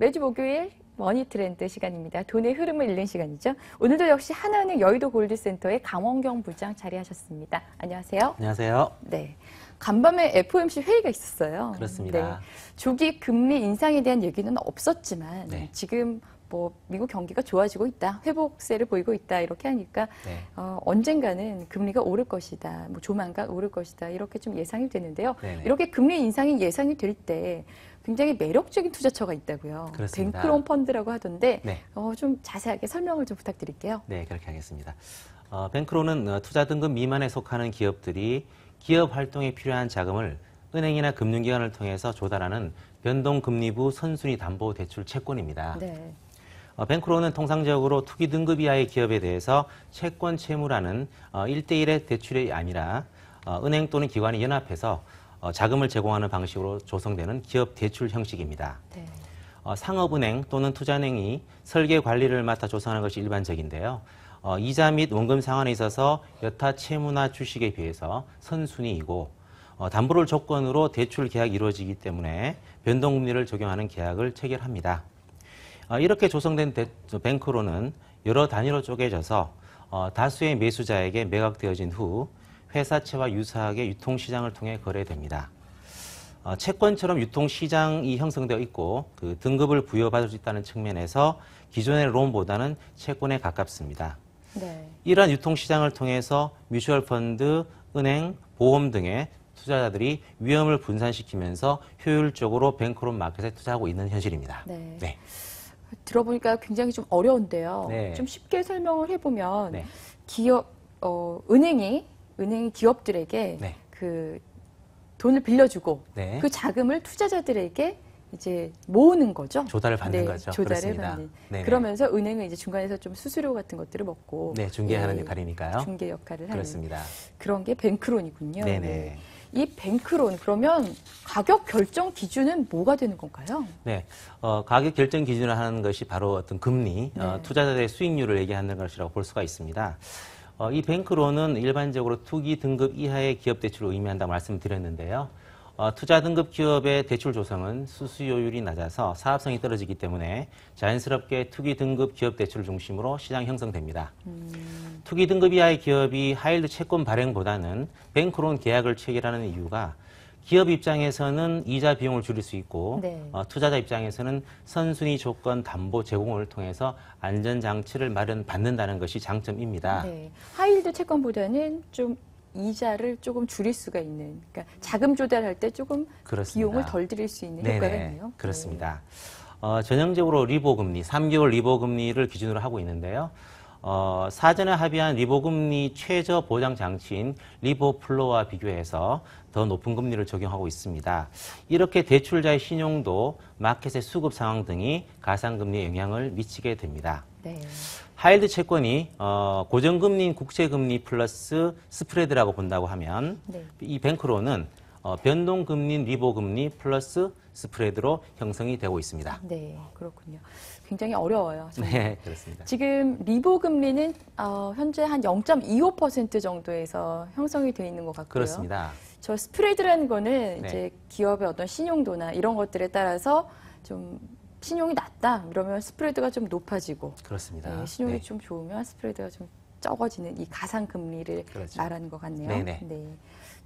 매주 목요일 머니 트렌드 시간입니다. 돈의 흐름을 읽는 시간이죠. 오늘도 역시 하나은행 여의도 골드센터의 강원경 부장 자리하셨습니다. 안녕하세요. 안녕하세요. 네. 간밤에 FOMC 회의가 있었어요. 그렇습니다. 네. 조기 금리 인상에 대한 얘기는 없었지만 네. 지금 뭐 미국 경기가 좋아지고 있다, 회복세를 보이고 있다 이렇게 하니까 네. 어, 언젠가는 금리가 오를 것이다, 뭐 조만간 오를 것이다 이렇게 좀 예상이 되는데요. 네네. 이렇게 금리 인상이 예상이 될 때 굉장히 매력적인 투자처가 있다고요. 그렇습니다. 뱅크론 펀드라고 하던데 네. 어, 좀 자세하게 설명을 좀 부탁드릴게요. 네, 그렇게 하겠습니다. 어, 뱅크로는 어, 투자 등급 미만에 속하는 기업들이 기업 활동에 필요한 자금을 은행이나 금융기관을 통해서 조달하는 변동금리부 선순위 담보 대출 채권입니다. 네. 어, 뱅크로는 통상적으로 투기 등급 이하의 기업에 대해서 채권 채무라는 어, 1대1의 대출이 아니라 어, 은행 또는 기관이 연합해서 어, 자금을 제공하는 방식으로 조성되는 기업 대출 형식입니다. 네. 어, 상업은행 또는 투자은행이 설계 관리를 맡아 조성하는 것이 일반적인데요. 어, 이자 및 원금 상환에 있어서 여타 채무나 주식에 비해서 선순위이고 어, 담보를 조건으로 대출 계약이 이루어지기 때문에 변동금리를 적용하는 계약을 체결합니다. 어, 이렇게 조성된 뱅크로는 여러 단위로 쪼개져서 어, 다수의 매수자에게 매각되어진 후 회사채와 유사하게 유통시장을 통해 거래됩니다. 어, 채권처럼 유통시장이 형성되어 있고 그 등급을 부여받을 수 있다는 측면에서 기존의 론보다는 채권에 가깝습니다. 네. 이러한 유통시장을 통해서 뮤추얼 펀드, 은행, 보험 등의 투자자들이 위험을 분산시키면서 효율적으로 뱅크론 마켓에 투자하고 있는 현실입니다. 네. 네. 들어보니까 굉장히 좀 어려운데요. 네. 좀 쉽게 설명을 해보면 네. 기업 어, 은행이 은행이 기업들에게 네. 그 돈을 빌려주고 네. 그 자금을 투자자들에게 이제 모으는 거죠. 조달을 받는 네, 거죠. 조달을 그렇습니다. 받는. 네네. 그러면서 은행은 이제 중간에서 좀 수수료 같은 것들을 먹고 네, 중개하는 예, 역할이니까요. 중개 역할을 하는 그렇습니다. 그런 게 뱅크론이군요. 네네. 네. 이 뱅크론 그러면 가격 결정 기준은 뭐가 되는 건가요? 네, 어, 가격 결정 기준을 하는 것이 바로 어떤 금리, 어, 네. 투자자들의 수익률을 얘기하는 것이라고 볼 수가 있습니다. 어, 이 뱅크로는 일반적으로 투기 등급 이하의 기업 대출을 의미한다고 말씀드렸는데요. 어, 투자 등급 기업의 대출 조성은 수수료율이 낮아서 사업성이 떨어지기 때문에 자연스럽게 투기 등급 기업 대출 중심으로 시장 형성됩니다. 투기 등급 이하의 기업이 하이힐드 채권 발행보다는 bank loan 계약을 체결하는 이유가 기업 입장에서는 이자 비용을 줄일 수 있고 네. 어, 투자자 입장에서는 선순위 조건 담보 제공을 통해서 안전 장치를 마련 받는다는 것이 장점입니다. 네. high yield 채권보다는 좀 이자를 조금 줄일 수가 있는, 그러니까 자금 조달할 때 조금 그렇습니다. 비용을 덜 들일 수 있는 효과가 네네, 있네요. 그렇습니다. 어, 전형적으로 리보 금리, 3개월 리보 금리를 기준으로 하고 있는데요. 어, 사전에 합의한 리보 금리 최저 보장 장치인 리보 floor와 비교해서 더 높은 금리를 적용하고 있습니다. 이렇게 대출자의 신용도, 마켓의 수급 상황 등이 가산금리에 영향을 미치게 됩니다. 네. 네. high yield 채권이 어, 고정금리인 국채금리 플러스 spread라고 본다고 하면 네. 이 bank loan은 어, 변동금리인 리보금리 플러스 spread로 형성이 되고 있습니다. 네, 그렇군요. 굉장히 어려워요. 정말. 네, 그렇습니다. 지금 리보 금리는 어, 현재 한 0.25% 정도에서 형성이 되어 있는 것 같고요. 그렇습니다. 저 스프레드라는 거는 네. 이제 기업의 어떤 신용도나 이런 것들에 따라서 좀 신용이 낮다 이러면 스프레드가 좀 높아지고 그렇습니다. 네, 신용이 네. 좀 좋으면 스프레드가 좀 적어지는 이 가상 금리를 그렇죠. 말하는 것 같네요. 네네. 네.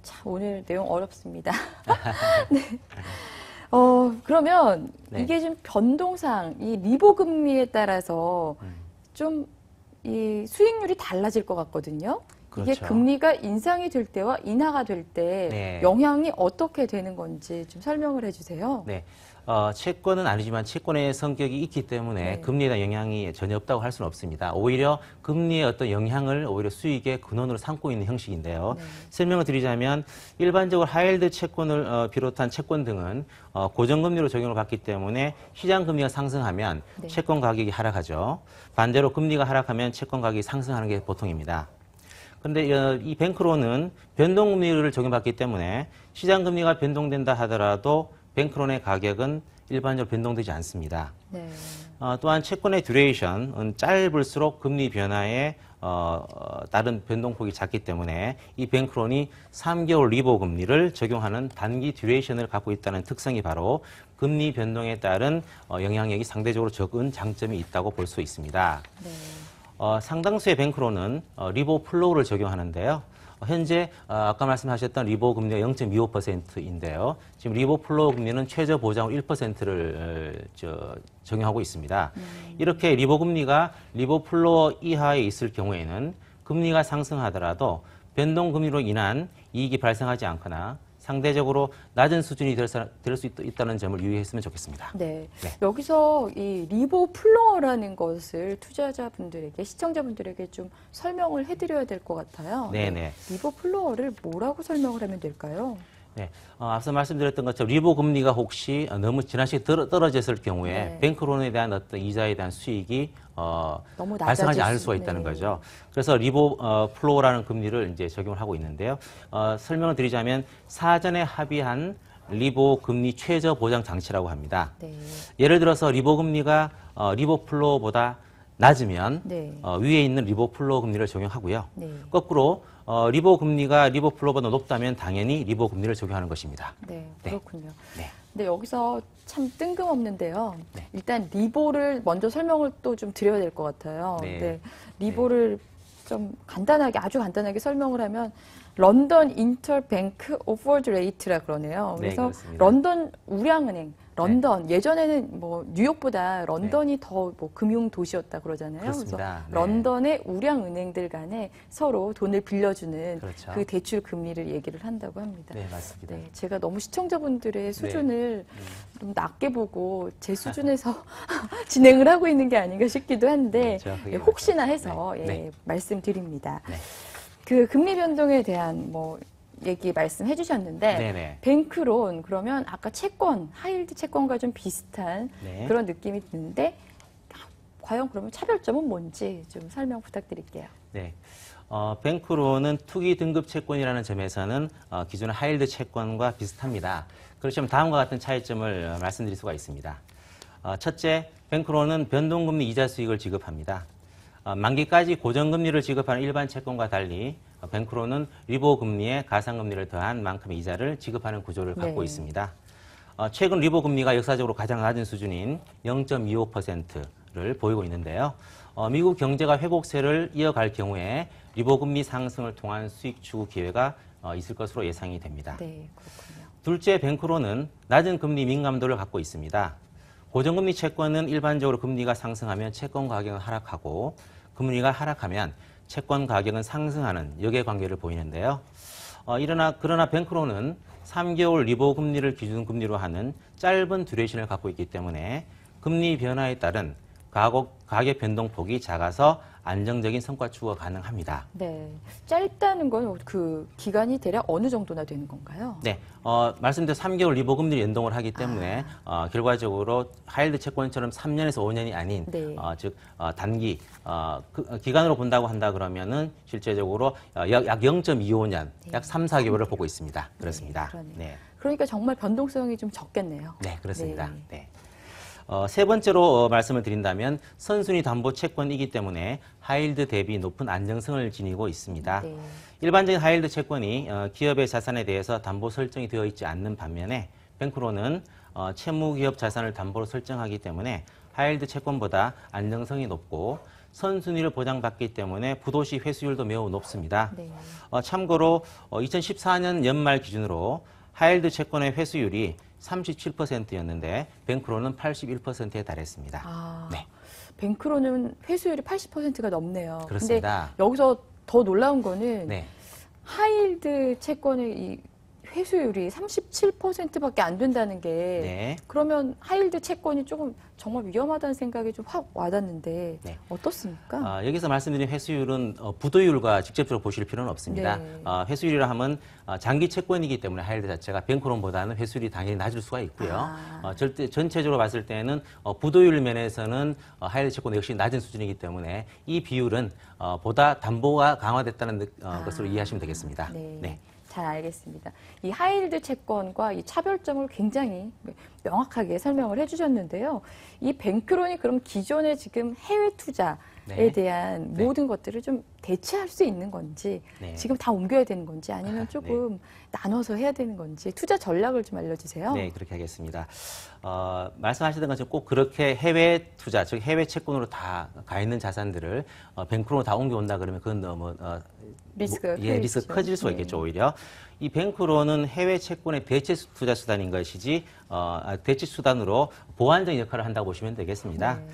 자, 오늘 내용 어렵습니다. 네. 어, 그러면 네. 이게 좀 변동상 이 리보 금리에 따라서 음. 좀이 수익률이 달라질 것 같거든요. 이게 그렇죠. 금리가 인상이 될 때와 인하가 될때 네. 영향이 어떻게 되는 건지 좀 설명을 해주세요. 네. 어, 채권은 아니지만 채권의 성격이 있기 때문에 네. 금리에 대한 영향이 전혀 없다고 할 수는 없습니다. 오히려 금리의 어떤 영향을 오히려 수익의 근원으로 삼고 있는 형식인데요. 네. 설명을 드리자면 일반적으로 high yield 채권을 어, 비롯한 채권 등은 어, 고정금리로 적용을 받기 때문에 시장 금리가 상승하면 네. 채권 가격이 하락하죠. 반대로 금리가 하락하면 채권 가격이 상승하는 게 보통입니다. 그런데 어, 이 bank loan은 변동금리를 적용받기 때문에 시장 금리가 변동된다 하더라도 bank loan의 가격은 일반적으로 변동되지 않습니다. 네. 어, 또한 채권의 duration은 짧을수록 금리 변화에 어, 어, 따른 변동폭이 작기 때문에 이 bank loan이 3개월 리보 금리를 적용하는 단기 duration을 갖고 있다는 특성이 바로 금리 변동에 따른 어, 영향력이 상대적으로 적은 장점이 있다고 볼 수 있습니다. 네. 어, 상당수의 bank loan은 어, 리보 floor를 적용하는데요. 어, 현재 어, 아까 말씀하셨던 리보 금리가 0.25%인데요. 지금 리보 floor 금리는 최저 보장으로 1%를 저, 적용하고 있습니다. 이렇게 리보 금리가 리보 floor 이하에 있을 경우에는 금리가 상승하더라도 변동 금리로 인한 이익이 발생하지 않거나 상대적으로 낮은 수준이 될 수 있다는 점을 유의했으면 좋겠습니다. 네. 네. 여기서 이 리보 floor라는 것을 투자자분들에게, 시청자분들에게 좀 설명을 해드려야 될 것 같아요. 네네. 리보 floor를 뭐라고 설명을 하면 될까요? 네, 어, 앞서 말씀드렸던 것처럼 리보 금리가 혹시 어, 너무 지나치게 떨어- 떨어졌을 경우에 네. bank loan에 대한 어떤 이자에 대한 수익이 어, 너무 발생하지 않을 수- 수가 있다는 네. 거죠. 그래서 리보 어, floor라는 금리를 이제 적용을 하고 있는데요. 어, 설명을 드리자면 사전에 합의한 리보 금리 최저 보장 장치라고 합니다. 네. 예를 들어서 리보 금리가 어, 리보 floor보다 낮으면 네. 어, 위에 있는 리보 floor 금리를 적용하고요. 네. 거꾸로 어, 리보 금리가 리보 floor보다 높다면 당연히 리보 금리를 적용하는 것입니다. 네. 네. 그렇군요. 네. 근데 여기서 참 뜬금없는데요. 네. 일단 리보를 먼저 설명을 또 좀 드려야 될 것 같아요. 네. 리보를 좀 간단하게 아주 간단하게 설명을 하면 London Interbank Offered Rate라 그러네요. 네, 그래서 그렇습니다. 런던 우량은행 런던 예전에는 뭐 뉴욕보다 런던이 더뭐 금융 도시였다 그러잖아요. 네. 그렇습니다. 네. 런던의 우량 은행들 간에 서로 돈을 빌려주는 그렇죠. 그 대출 금리를 얘기를 한다고 합니다. 네, 맞습니다. 네, 제가 너무 시청자분들의 수준을 좀 낮게 보고 제 수준에서 진행을 하고 있는 게 아닌가 싶기도 한데 그렇죠. 혹시나. 해서 네, 예, 네. 말씀드립니다. 네. 그 금리 변동에 대한 뭐 얘기 말씀해 주셨는데 네네. bank loan 그러면 아까 채권 high yield 채권과 좀 비슷한 네. 그런 느낌이 드는데 과연 그러면 차별점은 뭔지 좀 설명 부탁드릴게요. 네. 어, bank loan은 투기 등급 채권이라는 점에서는 어, 기존의 high yield 채권과 비슷합니다. 그렇지만 다음과 같은 차이점을 어, 말씀드릴 수가 있습니다. 어, 첫째, bank loan은 변동금리 이자 수익을 지급합니다. 어, 만기까지 고정금리를 지급하는 일반 채권과 달리 어, 뱅크로는 리보 금리에 가상금리를 더한 만큼의 이자를 지급하는 구조를 갖고 네. 있습니다. 어, 최근 리보 금리가 역사적으로 가장 낮은 수준인 0.25%를 보이고 있는데요. 어, 미국 경제가 회복세를 이어갈 경우에 리보 금리 상승을 통한 수익 추구 기회가 어, 있을 것으로 예상이 됩니다. 네, 그렇군요. 둘째, 뱅크로는 낮은 금리 민감도를 갖고 있습니다. 고정금리 채권은 일반적으로 금리가 상승하면 채권 가격은 하락하고 금리가 하락하면 채권 가격은 상승하는 역의관계를 보이는데요. 어, 일어나, 그러나 뱅크로는 3개월 리보 금리를 기준 금리로 하는 짧은 듀레이션을 갖고 있기 때문에 금리 변화에 따른 가격 변동폭이 작아서 안정적인 성과 추구가 가능합니다. 네, 짧다는 건 그 기간이 대략 어느 정도나 되는 건가요? 네, 어, 말씀드린 3개월 리보 금리 연동을 하기 때문에 어, 결과적으로 하일드 채권처럼 3년에서 5년이 아닌 네. 어, 즉 어, 단기 어, 그, 어, 기간으로 본다고 한다 그러면은 실제적으로 어, 약, 약 0.25년, 약 3, 4개월을 보고 있습니다. 그렇습니다. 그러네요. 네. 그러니까 정말 변동성이 좀 적겠네요. 네, 그렇습니다. 네. 네. 어, 세 번째로 어, 말씀을 드린다면 선순위 담보 채권이기 때문에 하일드 대비 높은 안정성을 지니고 있습니다. 네. 일반적인 하일드 채권이 어, 기업의 자산에 대해서 담보 설정이 되어 있지 않는 반면에 뱅크로는 어, 채무 기업 자산을 담보로 설정하기 때문에 하일드 채권보다 안정성이 높고 선순위를 보장받기 때문에 부도시 회수율도 매우 높습니다. 네. 어, 참고로 어, 2014년 연말 기준으로 하일드 채권의 회수율이 37%였는데 뱅크로는 81%에 달했습니다. 아, 네. 뱅크로는 회수율이 80%가 넘네요. 그렇습니다. 근데 여기서 더 놀라운 거는 네. high yield 채권의 이 회수율이 37%밖에 안 된다는 게 네. 그러면 high yield 채권이 조금 정말 위험하다는 생각이 좀 확 와닿는데 네. 어떻습니까? 아, 여기서 말씀드린 회수율은 어, 부도율과 직접적으로 보실 필요는 없습니다. 네. 어, 회수율이라 하면 어, 장기 채권이기 때문에 high yield 자체가 bank loan보다는 회수율이 당연히 낮을 수가 있고요. 아. 어, 절대 전체적으로 봤을 때는 어, 부도율 면에서는 어, high yield 채권 역시 낮은 수준이기 때문에 이 비율은 어, 보다 담보가 강화됐다는 느- 어, 아. 것으로 이해하시면 되겠습니다. 네. 네. 잘 알겠습니다. 이 하이힐드 채권과 이 차별점을 굉장히 명확하게 설명을 해주셨는데요. 이 뱅크론이 그럼 기존의 지금 해외 투자에 네. 대한 네. 모든 것들을 좀 대체할 수 있는 건지 네. 지금 다 옮겨야 되는 건지 아니면 조금 나눠서 해야 되는 건지 투자 전략을 좀 알려주세요. 네, 그렇게 하겠습니다. 어, 말씀하시던 것처럼 꼭 그렇게 해외 투자, 즉 해외 채권으로 다 가 있는 자산들을 어, 뱅크로 다 옮겨온다 그러면 그건 너무 어, 리스크가 뭐, 예, 리스크. 커질 수가 네. 있겠죠 오히려. 이 뱅크로는 해외 채권의 대체 투자 수단인 것이지 어, 아, 대체 수단으로 보완적인 역할을 한다고 보시면 되겠습니다. 네.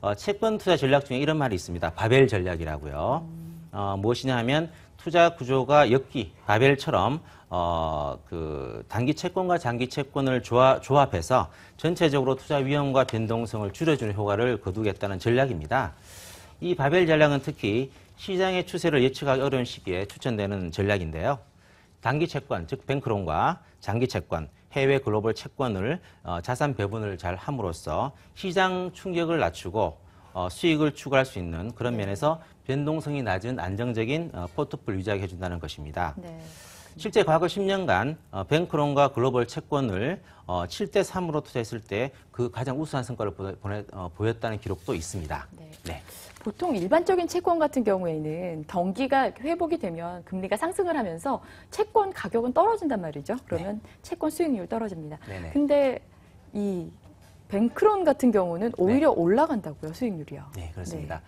어, 채권 투자 전략 중에 이런 말이 있습니다. 바벨 전략이라고요. 어, 무엇이냐 하면 투자 구조가 엮기, 바벨처럼 어, 그 단기 채권과 장기 채권을 조합, 조합해서 전체적으로 투자 위험과 변동성을 줄여주는 효과를 거두겠다는 전략입니다. 이 바벨 전략은 특히 시장의 추세를 예측하기 어려운 시기에 추천되는 전략인데요. 단기 채권, 즉 뱅크론과 장기 채권, 해외 글로벌 채권을 어, 자산 배분을 잘 함으로써 시장 충격을 낮추고 어, 수익을 추구할 수 있는 그런 면에서 변동성이 낮은 안정적인 어, 포트폴 유지하게 해준다는 것입니다. 네. 실제 과거 10년간 어, 뱅크론과 글로벌 채권을 어, 7대 3으로 투자했을 때 그 가장 우수한 성과를 보, 어, 보였다는 기록도 있습니다. 네. 네. 보통 일반적인 채권 같은 경우에는 경기가 회복이 되면 금리가 상승을 하면서 채권 가격은 떨어진단 말이죠. 그러면 채권 수익률 떨어집니다. 네네. 근데 이 뱅크론 같은 경우는 오히려 올라간다고요, 수익률이요. 네, 그렇습니다.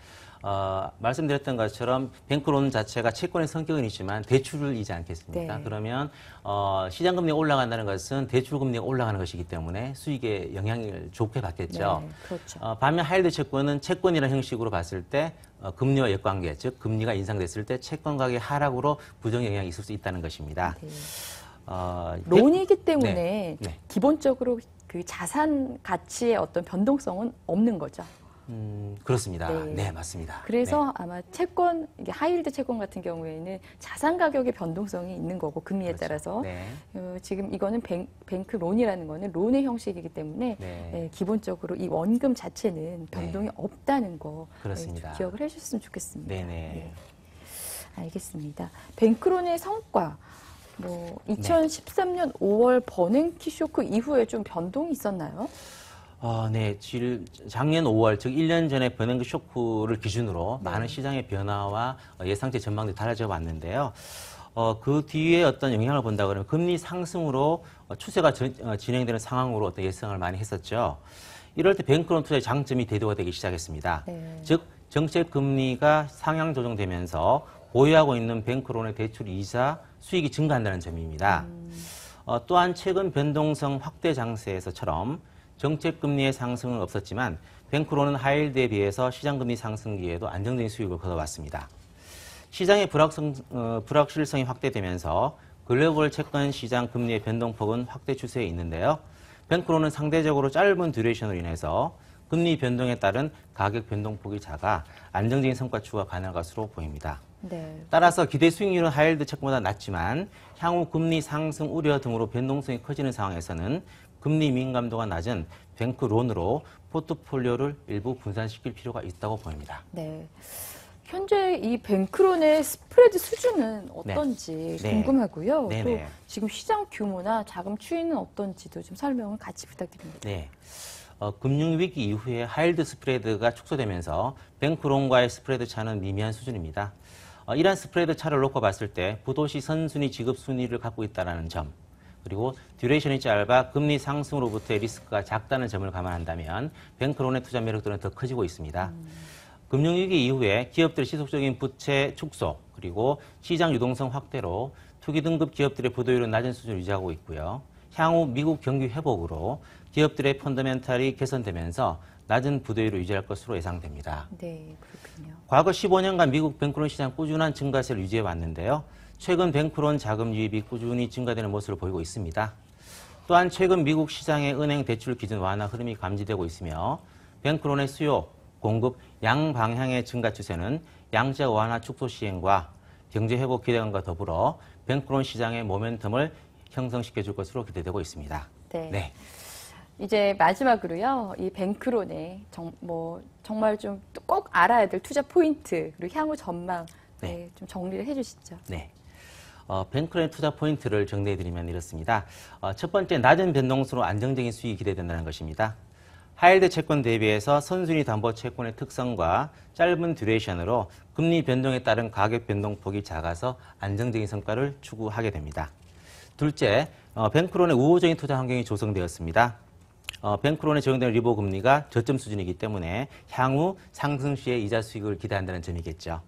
어, 말씀드렸던 것처럼 뱅크론 자체가 채권의 성격은 있지만 대출이지 않겠습니까? 네. 그러면 어, 시장 금리가 올라간다는 것은 대출 금리가 올라가는 것이기 때문에 수익에 영향을 좋게 받겠죠. 네, 그렇죠. 어, 반면 high yield 채권은 채권이라는 형식으로 봤을 때 어, 금리와 역관계, 즉 금리가 인상됐을 때 채권 가격 하락으로 부정 영향이 있을 수 있다는 것입니다. 네. 어, loan이기 때문에 네, 네. 기본적으로 그 자산 가치의 어떤 변동성은 없는 거죠. 음, 그렇습니다. 네. 네, 맞습니다. 그래서 아마 채권, 이게 high yield 채권 같은 경우에는 자산 가격의 변동성이 있는 거고 금리에 그렇죠. 따라서 네. 어, 지금 이거는 뱅, bank loan이라는 거는 loan의 형식이기 때문에 네. 예, 기본적으로 이 원금 자체는 변동이 없다는 거 예, 기억을 해주셨으면 좋겠습니다. 네네. 예, 알겠습니다. bank loan의 성과 뭐 네. 2013년 5월 버냉키 쇼크 이후에 좀 변동이 있었나요? 어, 네. 질, 작년 5월, 즉 1년 전에 버냉키 쇼크를 기준으로 많은 시장의 변화와 어, 예상치 전망들이 달라져 왔는데요. 어, 그 뒤에 어떤 영향을 본다 그러면 금리 상승으로 어, 추세가 전- 어, 진행되는 상황으로 어떤 예상을 많이 했었죠. 이럴 때 뱅크론 투자의 장점이 대두화되기 시작했습니다. 네. 즉 정책 금리가 상향 조정되면서 보유하고 있는 뱅크론의 대출 이자 수익이 증가한다는 점입니다. 어, 또한 최근 변동성 확대 장세에서처럼 정책 금리의 상승은 없었지만 뱅크론은 하이힐드에 비해서 시장 금리 상승기에도 안정적인 수익을 거둬왔습니다. 시장의 불확성, 어, 불확실성이 확대되면서 글로벌 채권 시장 금리의 변동폭은 확대 추세에 있는데요. bank loan은 상대적으로 짧은 duration으로 인해서 금리 변동에 따른 가격 변동폭이 작아 안정적인 성과 추구가 가능할 것으로 보입니다. 네. 따라서 기대 수익률은 high yield 채권보다 낮지만 향후 금리 상승 우려 등으로 변동성이 커지는 상황에서는 금리 민감도가 낮은 bank loan으로 포트폴리오를 일부 분산시킬 필요가 있다고 보입니다. 네. 현재 이 bank loan의 스프레드 수준은 어떤지 네. 궁금하고요. 네, 또 네. 지금 시장 규모나 자금 추이는 어떤지도 좀 설명을 같이 부탁드립니다. 네. 어, 금융위기 이후에 high yield 스프레드가 축소되면서 bank loan과의 스프레드 차는 미미한 수준입니다. 어, 이러한 스프레드 차를 놓고 봤을 때 부도시 선순위 지급 순위를 갖고 있다는 점, 그리고 duration이 짧아 금리 상승으로부터의 리스크가 작다는 점을 감안한다면 뱅크론의 투자 매력들은 더 커지고 있습니다. 금융위기 이후에 기업들의 지속적인 부채 축소 그리고 시장 유동성 확대로 투기 등급 기업들의 부도율은 낮은 수준을 유지하고 있고요. 향후 미국 경기 회복으로 기업들의 펀더멘탈이 개선되면서 낮은 부도율을 유지할 것으로 예상됩니다. 네, 그렇군요. 과거 15년간 미국 뱅크론 시장 꾸준한 증가세를 유지해 왔는데요. 최근 뱅크론 자금 유입이 꾸준히 증가되는 모습을 보이고 있습니다. 또한 최근 미국 시장의 은행 대출 기준 완화 흐름이 감지되고 있으며 뱅크론의 수요, 공급 양방향의 증가 추세는 양자 완화 축소 시행과 경제 회복 기대감과 더불어 뱅크론 시장의 모멘텀을 형성시켜 줄 것으로 기대되고 있습니다. 네. 네. 이제 마지막으로요. 이 뱅크론의 정, 뭐 정말 좀 꼭 알아야 될 투자 포인트 그리고 향후 전망 네. 네. 좀 정리를 해 주시죠. 네. 어, bank loan의 투자 포인트를 정리해드리면 이렇습니다. 어, 첫 번째, 낮은 변동성으로 안정적인 수익이 기대된다는 것입니다. high yield 채권 대비해서 선순위 담보 채권의 특성과 짧은 duration으로 금리 변동에 따른 가격 변동폭이 작아서 안정적인 성과를 추구하게 됩니다. 둘째, 어, bank loan의 우호적인 투자 환경이 조성되었습니다. 어, bank loan에 적용된 LIBOR 금리가 저점 수준이기 때문에 향후 상승 시에 이자 수익을 기대한다는 점이겠죠.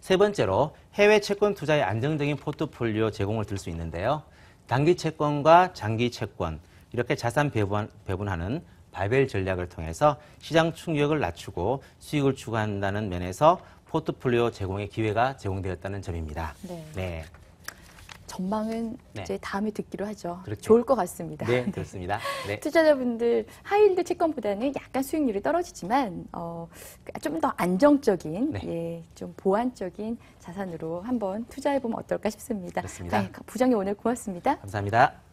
세 번째로 해외 채권 투자의 안정적인 포트폴리오 제공을 들 수 있는데요. 단기 채권과 장기 채권 이렇게 자산 배분, 배분하는 바벨 전략을 통해서 시장 충격을 낮추고 수익을 추구한다는 면에서 포트폴리오 제공의 기회가 제공되었다는 점입니다. 네. 네, 전망은 네. 이제 다음에 듣기로 하죠. 그렇죠. 좋을 것 같습니다. 네, 그렇습니다. 네. 투자자분들 하이힐드 채권보다는 약간 수익률이 떨어지지만 어, 좀 더 안정적인, 네. 예, 좀 보완적인 자산으로 한번 투자해 보면 어떨까 싶습니다. 그렇습니다. 네, 부장님 오늘 고맙습니다. 감사합니다.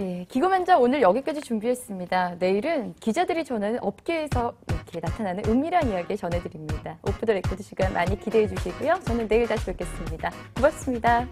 예, 기고만장 오늘 여기까지 준비했습니다. 내일은 기자들이 전하는 업계에서 이렇게 나타나는 은밀한 이야기 전해드립니다. 오프 더 레코드 시간 많이 기대해 주시고요. 저는 내일 다시 뵙겠습니다. 고맙습니다.